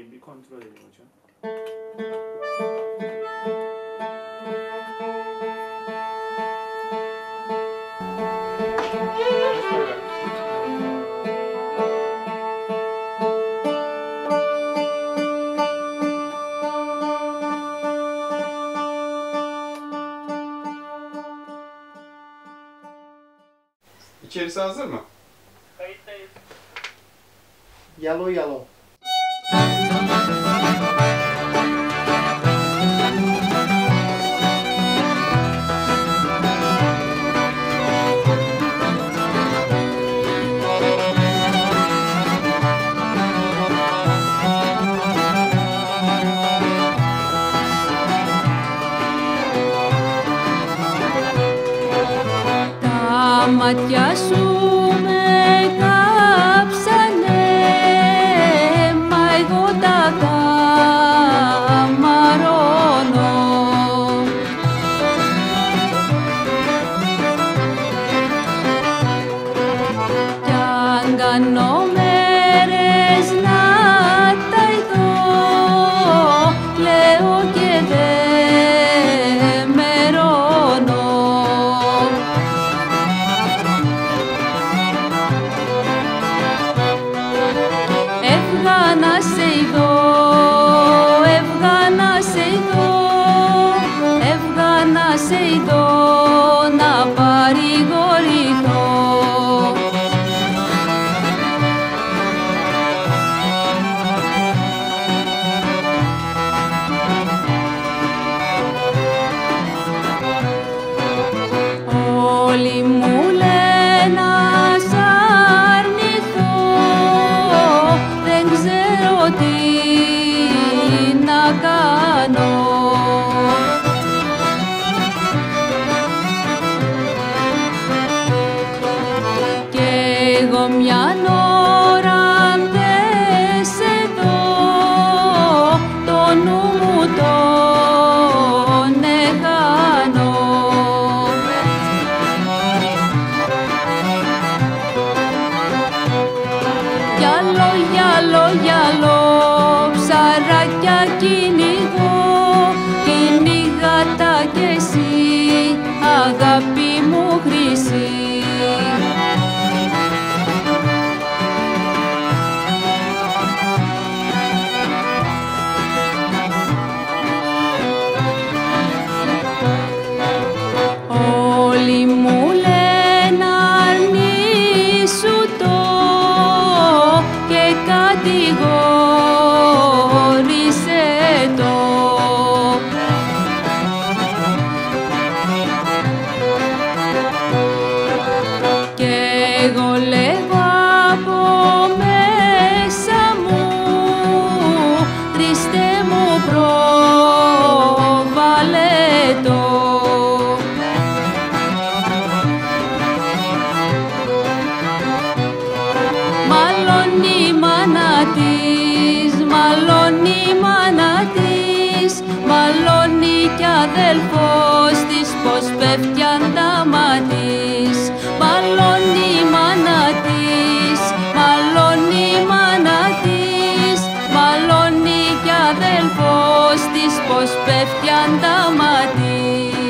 alayım bir kontrol edeyim hocam. İçerisi hazır mı? Yellow yellow. Τα μάτια σου με κάψανε, μα εγώ τα καμαρώνω. Κι αν κάνω sakini go Μάλλον η μάνα της, μάλλον η μάνα της Μάλλον κι αδελφός της πως πέφτει αντάμα της. Μάλλον η μάνα της, μάλλον η μάνα της Μάλλον κι αδελφός της πως πέφτει αντάμα της